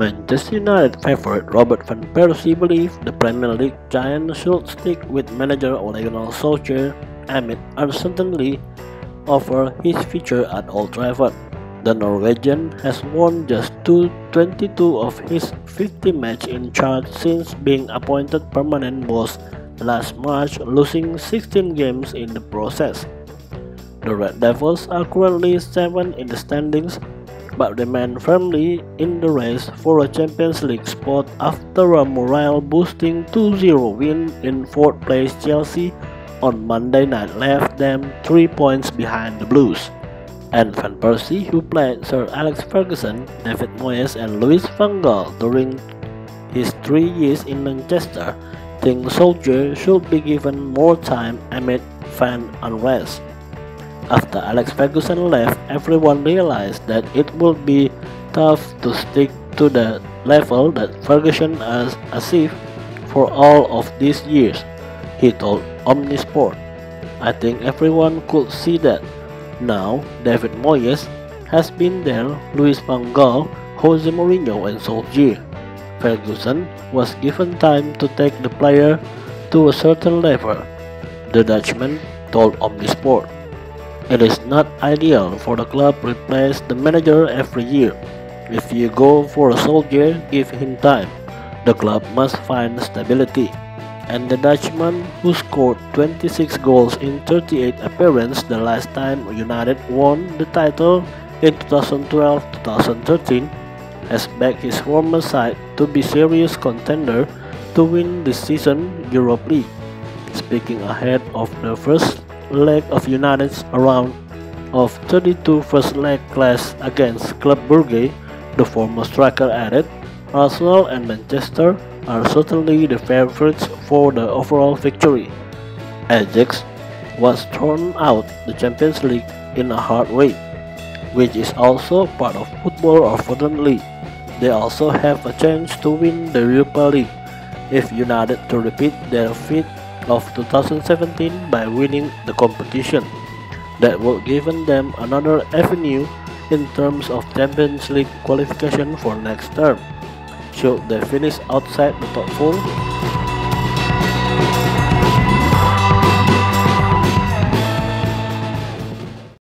Manchester United favorite Robin van Persie believes the Premier League giant should stick with manager Ole Gunnar Solskjaer amid uncertainty over his future at Old Trafford. The Norwegian has won just 22 of his 50 matches in charge since being appointed permanent boss last March, losing 16 games in the process. The Red Devils are currently 7 in the standings but remain firmly in the race for a Champions League spot after a morale-boosting 2-0 win in 4th place Chelsea on Monday night left them 3 points behind the Blues. And Van Persie, who played Sir Alex Ferguson, David Moyes and Louis van Gaal during his three years in Manchester, thinks Solskjaer should be given more time amid fan unrest. After Alex Ferguson left, everyone realized that it would be tough to stick to the level that Ferguson has achieved for all of these years, he told Omnisport. I think everyone could see that. Now, David Moyes has been there, Louis van Gaal, Jose Mourinho and Solskjaer. Ferguson was given time to take the player to a certain level, the Dutchman told Omnisport. It is not ideal for the club replace the manager every year. If you go for a soldier, give him time. The club must find stability. And the Dutchman, who scored 26 goals in 38 appearances the last time United won the title in 2012-2013, has backed his former side to be serious contender to win this season Europe League. Speaking ahead of the first leg of United's round of 32 first leg clash against Club Brugge, the former striker added, Arsenal and Manchester are certainly the favorites for the overall victory. Ajax was thrown out the Champions League in a hard way, which is also part of football unfortunately. They also have a chance to win the Europa League if United to repeat their feat of 2017 by winning the competition. That would given them another avenue in terms of Champions League qualification for next term. Should they finish outside the top 4,